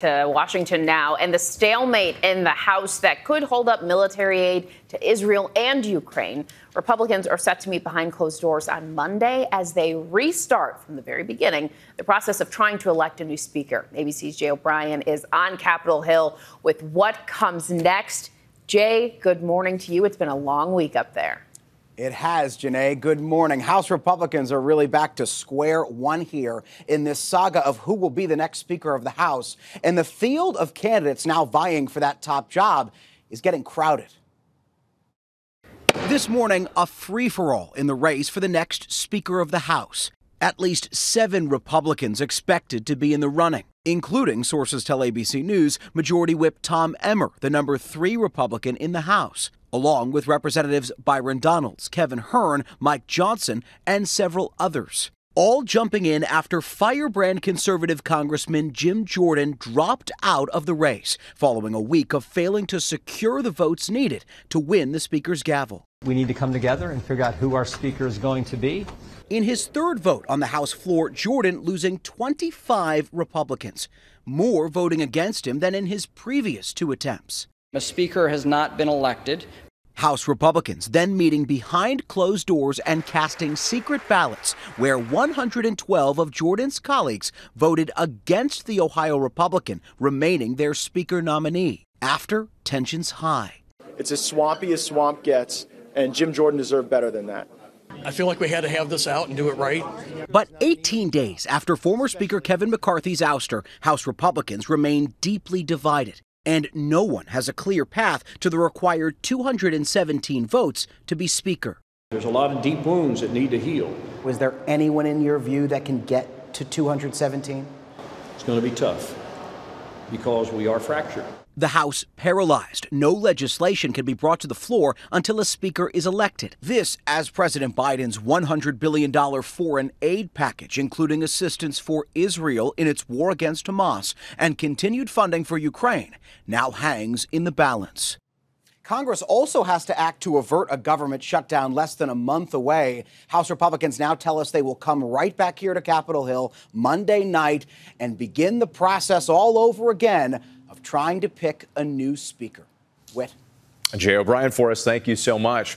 to Washington now and the stalemate in the House that could hold up military aid to Israel and Ukraine. Republicans are set to meet behind closed doors on Monday as they restart from the very beginning the process of trying to elect a new speaker. ABC's Jay O'Brien is on Capitol Hill with what comes next. Jay, good morning to you. It's been a long week up there. It has, Janai. Good morning. House Republicans are really back to square one here in this saga of who will be the next Speaker of the House. And the field of candidates now vying for that top job is getting crowded. This morning, a free for all in the race for the next Speaker of the House. At least seven Republicans expected to be in the running, including, sources tell ABC News, Majority Whip Tom Emmer, the number three Republican in the House along with Representatives Byron Donalds, Kevin Hern, Mike Johnson, and several others. All jumping in after firebrand conservative Congressman Jim Jordan dropped out of the race following a week of failing to secure the votes needed to win the Speaker's gavel. We need to come together and figure out who our Speaker is going to be. In his third vote on the House floor, Jordan losing 25 Republicans, more voting against him than in his previous two attempts. A speaker has not been elected. House Republicans then meeting behind closed doors and casting secret ballots, where 112 of Jordan's colleagues voted against the Ohio Republican remaining their Speaker nominee. After tensions high. It's as swampy as swamp gets, and Jim Jordan deserved better than that. I feel like we had to have this out and do it right. But 18 days after former Speaker Kevin McCarthy's ouster, House Republicans remain deeply divided and no one has a clear path to the required 217 votes to be Speaker. There's a lot of deep wounds that need to heal. Was there anyone in your view that can get to 217? It's going to be tough because we are fractured. The House paralyzed. No legislation can be brought to the floor until a speaker is elected. This, as President Biden's $100 billion foreign aid package, including assistance for Israel in its war against Hamas and continued funding for Ukraine, now hangs in the balance. Congress also has to act to avert a government shutdown less than a month away. House Republicans now tell us they will come right back here to Capitol Hill Monday night and begin the process all over again of trying to pick a new speaker. Whit. Jay O'Brien for us. Thank you so much.